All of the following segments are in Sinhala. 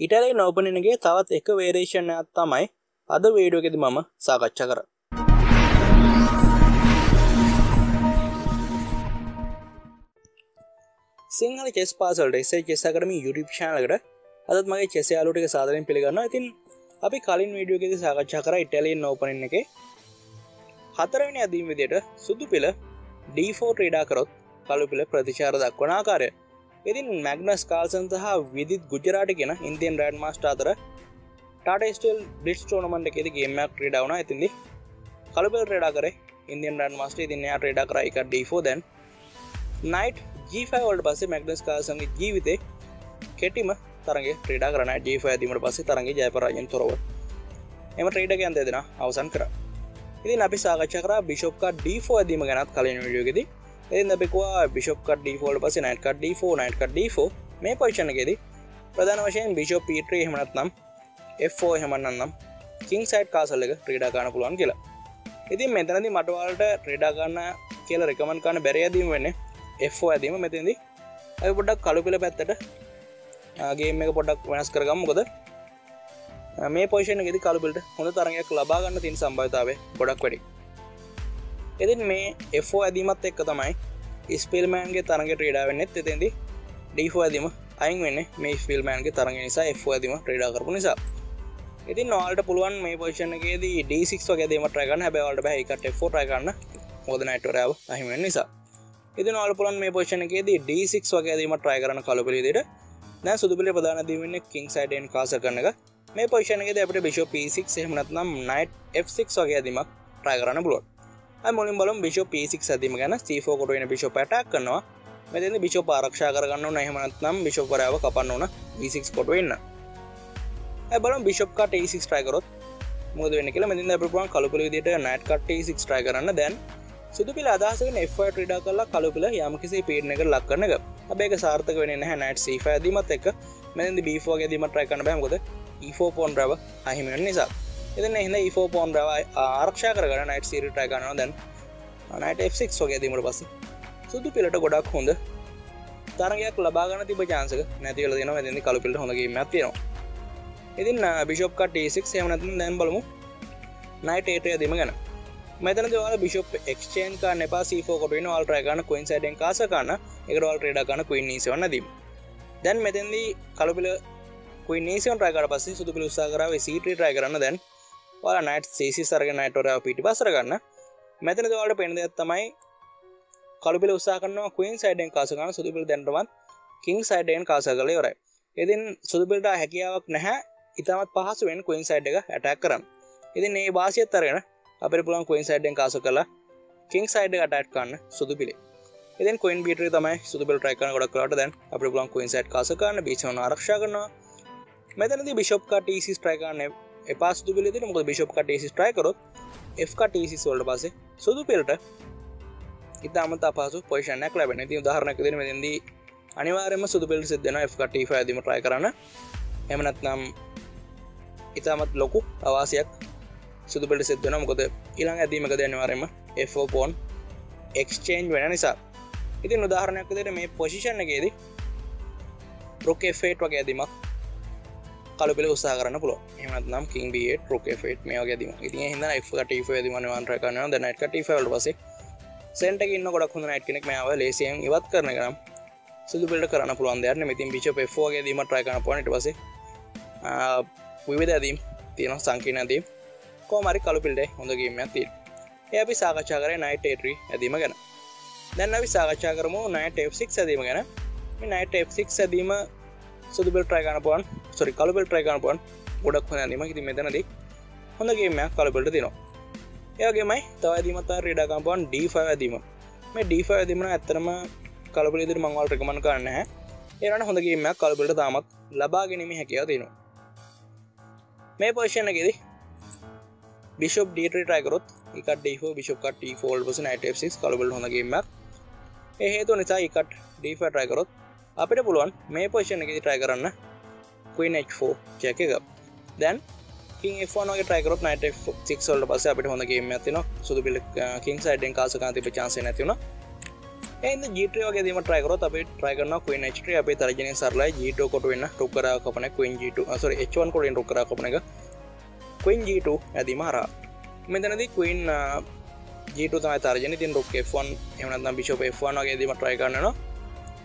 ඉටලේ නෝපනනගේ තවත් එක වේරේෂණයක් තමයි අද වීඩියෝගෙද මම සාකච්ඡා කර සිංහල චෙස් පාසල්ට එසේ චෙස්සකරම යුටප් ශාලකට අදත් මගේ චෙසයාලුටික සාධරෙන් පිළිගන්න ඉතින් අපි කලින් වීඩියෝගෙද සාකච්ඡා කර ඉටලින් නෝපනන්න එක හතරවෙනි අදීම් විදියට සුදු පිළ ඩීෆෝ ට්‍රේඩා කරොත් කලු පිළ ප්‍රතිචාර දක්වන ආකාරය. ඉතින් මැග්නස් කාල්සන් සහ විදිත් ගුජරාට ගෙන ඉන්දියන් රෑඩ් මස්ට අතර ටාටස්ටල් බිස් ටෝනමන්ට එකෙද ගේමයක් ක්‍රඩවන ඇතිදි කලපල් ්‍රඩා කර ඉන්දියන් රන් මස්ට ඉතින්යා ්‍රඩා කර එක ඩීෆෝ දැන් නයිට් ජීෆයිවල්ට පස්සේ මැක්නස් කාසන්ගේ ජීවිතේ කෙටිම තරගේ ්‍රඩා කරන ජීෆ ඇතිීමට පස්සේ තරගේ ජයපරාජෙන් තොරව එම ට්‍රේඩ ඇන්ද දෙෙන අවසන් කර. ඉතින් අපි සාකච්ඡ කර බිශප්කා ඩීෆෝ ඇදීම ගැනත් කලින් විඩියෝගෙදී එ අපිකවා බිෂප් ඩිෆෝල් පස නයිට ඩිෆෝ නයිට ඩිෆෝ මේ පරිෂණගෙද ප්‍රධාන වශයෙන් බිෂෝ පීට්‍රී හමනත් නම් F4 හෙමන්නන්නම් කින් සයිට් කාසල්ල එක ක්‍රඩා කාන පුළුවන් කියලා. ඉතින් මෙතනදි මටවාලට ක්‍රඩා ගන්න කියල රෙකමන් කාන බැරයදීම වෙන්න F4 ඇදීම. මෙතිදි ඇ පොඩක් කළු පිළ පැත්තට ගේ එක පොඩක් වෙනස් කරගම්. මොකද මේ පෝෂණ ගෙදි කලුබිල්ට හොඳ තරගයක් ලබාගන්න තින් සම්භාතාව ගොඩක් වැඩි. එතින් මේ F4 ඇදීමත් එක්ක තමයි ස්පිල්මෑන්ගේ තරග ්‍රඩාවෙන්නෙත් එතෙදි ඩීෆෝ ඇදීම අයින් වෙන්න මේ ෆිල්මෑන්ගේ තරග නිසා F ඇදීම ්‍රඩා කරපු නිසා. ඉතින් නොල්ට පුළුවන් මේ පෝෂණගේ ඩිසික් වගේදීම ට්‍රගන්න හැබවලට බැයිකට ෆෝ ටගන්න හොද නයිටරාව අහිමෙන් නිසා. ඉති නොල් පුලන් මේ පෝෂණගේ ඩිසික් වගේදීම ට්‍රයි කරන කලපිලිදිට නෑ සුදුපිලි ප්‍රධානදීමන්න කින් සයිඩෙන් කාස කරනක මේ පෝෂණගේ අපට බිෂෝ පිසික් එහමනත්නම් නයිට් F6 වගේ ඇදීමක් ට්‍රයි කරන්න පුළුවන්. මුලින් බලම් බිෂෝ පිසික් ඇතිම ගැන. සීෆෝ කොටුවෙන බිෂෝ පැටක් කරනවා. මෙතද බිෂෝ පාරක්ෂා කරගන්න නහමනත්නම් බිෂෝපරාව කපන්න ඕන e විසික් කොට වෙන්න. ඇබලම් බිෂප්කට ඒසික් ට්‍රයිකරොත් e මුද වෙන කියල. මෙතින් අපපුුවන් කලපුල විදිට නයිට් කට ඒසික් e ට්‍රයි කරන්න. දැන් සුදු පිල අදහසක F ්‍රඩා කලා කලපිල යමකිසි පේටන එක. ලක්කනක අපේක සාර්ථක වෙන හැ නයිට් සීෆ ඇදීමත් එක් මෙද බිෆෝ ඇදීම ට්‍රයි කන බෑමකොද ඊෆෝ පෝන් රව අහිමෙන් නිසා. එදන්න එහිද ඊෆෝ පෝන් රවයි ආරක්ෂා කරගන නයිට් සිරි ට්‍රයි කනවා දැන් නයිට F6 වගේ දීමට පස සුදු පිලට ගොඩක් හොඳ තරගයක් ලබාගන තිබ චාන්සක නැතිවල දෙන ඇදදි කලපිට හොඳගේ මැතිනවා ඉතින් බිෂප්කට ඒසික් සයමනති දැන් බලමු. නයිට ඒටය දෙම ගැන. මෙතන දවල බිෂප් එක්ෂේන් කාන එපා. සීෆෝ කොටන වල් රයගන කොයින් සයිඩෙන් කාසකාන්න එකවල් ්‍රඩගන කොයින් නිසවන්න දීම. දැන් මෙතැන්දී කලපිල කොයි නේසියන් රයකට පස්සේ සුදු පිල උත්සාකරාව සීට රය කරන්න දැන්. වාල නයිට් සේසි සරග නයිටොරාව පිටි පසරගන්න මෙතන දවාට පෙන දෙයක් තමයි කළුපිල උත්සා කරනවා කයින් සයිඩෙන් කාසගන සුදුපිල් දැන්ටමත් කින් සයිඩෙන් කාස කල වරයි එතින් සුදුපිල්ට හැකියාවක් නැහැ. ඉතාමත් පහසුවෙන් කොයින් සයිඩ් එක ඇටක් කරන්න. ඉතින් ඒ භාසියත් තරගෙන අප පුළන් කොයින් සයිඩෙන් කාස කලා කින් සයිඩ් අටට් කන්න සුදු පිළේ එදන් කොයින් බිට තමයි සුදුපිල් ට්‍රයිකන ගොඩක් කලට දැන් අප පුලන් කොයින් සයිඩ් කාසකන්න බිචවන ආරක්ෂ කරනවා. මෙතනද බිෂප්කට ටීසි ට්‍රයිකන්න එපා සුදු පිළිදි මොක බිෂප්කට ටීසි ට්‍රයිකරොත් ටීසි සොල්ට පසේ සුදු පිල්ට ඉතාමත පසු පොෂණයක් ලැබෙන ති උදාහරණක දෙන මෙදී අනිවාරම සුදු පිල් සිදෙන Fකට ඇදීම ට්‍රයි කරන්න. එමනත්නම් ඉතාමත් ලොකු අවාසයක් සුදු පිට සිදවන මොකද ඉළං ඇදීමක දන්නවාරම F4පෝන් එක්ස්චේන්ජ් වෙන නිසා. ඉතින් උදාහරණයක් දෙට මේ පොසිෂන් එකේද රොකේ ෆේට් වගේ ඇදීමක් කලපිල උත්සා කරන්න පුල එමත්නම් කින් බිය රොක ෆේට් මේ වගේදීම ඉති හිද කට දීමන වන්ටරකන්න ද නයිට ට පස සෙන්ට ඉන්න ගොඩක් හොඳ නයිට කෙනෙක් මාව ලේසියෙන් ඉවත් කරන කරම් සුදු පිට කරන්න පුළුවන් දෙයන්න මෙතින් පිච පෝගේ දීම ට්‍රයිකන පොනට පස විවිධ ඇදීම් තියෙන සංකීනදී කෝමරි කලු පිල්ඩේ හොඳගේම ඇතිල් ඒ අපි සාකච්ඡා කර නයිටේටරී ඇදීම ගැන. දැන්න අපි සාකච්ඡා කරමු නයිට F6 ඇදීම ගැන. නයිට F6 ඇදීම සුදුබල් ට්‍රයිගන පුවන් සොරි කලුබල් ට්‍රයිගන පුවන් ගොඩක් හොඳ ඇදීම ඉති මෙතනද හොඳගේමයක් කලබලට තිනවා ඒගේමයි තවදීමතා රීඩාකම්පුවන් ඩ5 ඇදීම. මේ ඩ5 ඇදීමන ඇත්තරම කලපලිදිරි මංවල් රකමන් කරන්න හැ ඒරන හොඳගේමයක් කලබලට තාමත් ලබා ගැනීම හැකියාව තියෙනවා. මේ පර්ෂණගෙද බිෂප් ඩට ටයිකරොත් එකට ඩ බිෂප්කට ෆෝල් පස නයිටක් කලබල් හොඳගේමක් ඒහේතු නිසා එකට ඩ ටයිකරොත් අපිට පුළුවන් මේ පර්ෂණගෙද ට්‍රයි කරන්න කුයින්ෝ චැක එක දැන් ගේ ටයිකරොත් නයිට සික්සල්ට පස අපට හොඳගේ ඇතින සුදු පිල කින් සයිඩෙන් කාසකාන්ති පචාන්සය නැතිවුණ එද ජීට වගේ දීම ට්‍රයිකරොත් අප ට්‍රයිකරන kuin ට අපේ තරජන සරලා ජීට කොට වෙන්න ටොක්කර කපන kuin ජීට අසර එච්වන් කොලින් ටොක්කර කපන එක. Kuin ජීට ඇති මාරා මෙතනති kuin ජීට තම තරජන තින් රුක් ෆන් එමනත්නම් බිෂප ෆන් වගේ දීම ට්‍රයි කරන්නවා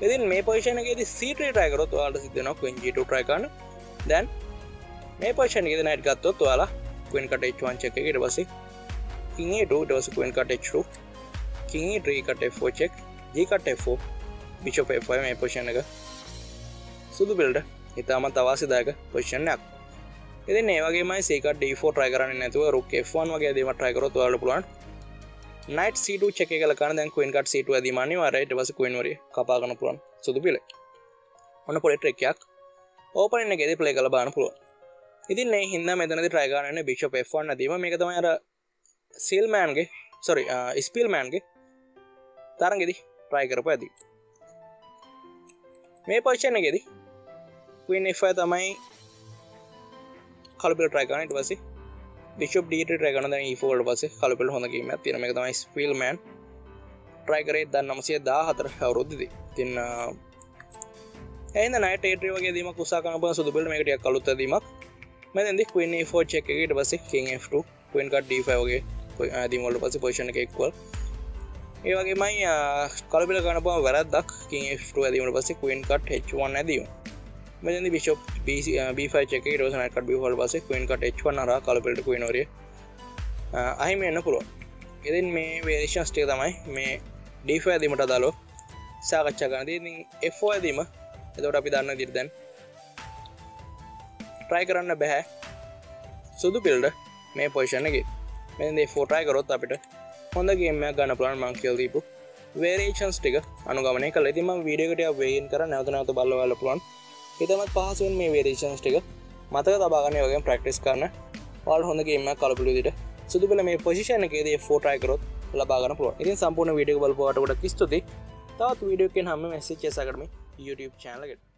ඉතින් මේ පර්ෂණගේ සීට ටයිකරොත් වාට සිදන kuin ජීට ට්‍රයිකන්න දැන් මේ පර්ෂණ ගෙද නයිට ගත්තොත් වාලා kuin කට එච්වාන් චක ට පසේ කිගේ ඩ ඩස kuin කට එච්රු කිගේ ට්‍රී කට ෆෝචෙක් ජීකට බිෂප මේ පොෂණ එක සුදු පිල්ට ඉතාමත් අවාසිදායක පොෂණයක් එති ඒවගේමයි සේක ඩෝ ට්‍රයි කරන්න නැතුව රුක් ෆන් වගේ දීම ට්‍රයිකරොත් වල පුලන් නයිට සිට චක කල කන කයින්කට සිට දීමනි වරයට වස කයින්වර කපාගන පුලන් සුදු පිල. ඔන්න පොලිට එකයක් ඕපන ගෙද පලේ කල බාන පුළුව ඉතින් ඒ හිද මෙතනද ට්‍රයිගානන්න බිෂප ෆන්න දීම මේක තමර සිල්මෑන්ගේ සොරි ස්පිල්මෑන්ගේ තරගෙදි ට්‍රයි කරපු ඇති මේ පච්චනගෙදි වෙන් තමයි කලපිල් ට්‍රයිකනට පස විශප ඩීට ට්‍රගන ෆෝල් පස කලපිල් හොඳකීම තිනම තමයි ස්පිල්මන් ට්‍රයිකරේ දන්න නමසේ දා හතර අවුරුද්ධදි තින්න ඇන නට ඒටේ වගේ දීම කුසාකනප සුදුපිල් මේකට කලුත් දීමක්. මෙදදි කන් ෝ චක්කට පස කින් කන්කට ඩීෆගේ දීමොල්ට පස පෝෂණ එකක්වල් ඒවගේමයි කලපිල කනපා වැරදක් කිට ඇදීමට පස කන් කට හෙච්වන් ඇදීම. මෙදි බිෂප් බිෆයි චක රසනකට බිහල් පස කන් කට එච්වන්න ර කලපිට කනොරිය අහිම එන්න පුළුව එතින් මේ වේදේශන්ස්ටේ තමයි මේ ඩීෆ ඇදීමට දාලෝ සාකච්ඡා ගනද එෝ ඇදීම එතවට අපි දන්න දිර්දැන් ට්‍රයි කරන්න බැහැ සුදු පිල්ඩ මේ පොෂණගේ මෙදේ ෆෝට්‍රයි කරොත් අපිට හොඳගේම ගන්න පලන් මංකල් දීපු වේරේෂන්ස් ටික අනුගමනය කල තිම වීඩියකට වේන් කර. නැවතනවත බල්ලවල පුලන් හිතමත් පහසුවෙන් මේ වේරේෂන්ස් ටික මතක තබාගනය වගේ ප්‍රක්ටිස් කරන්න. වල් හොඳගේම කලපුළුදිට සුදුබල මේ පොසිෂන එකේදේ ෆෝටයිකරොත් ලබාගන පුල ඉතින් සම්පූර්ණ වීඩිය බලපුවාටකට කිස්තුති තවත් වීඩියෝකෙන් හම මෙසිචසකරම YouTube චානලකට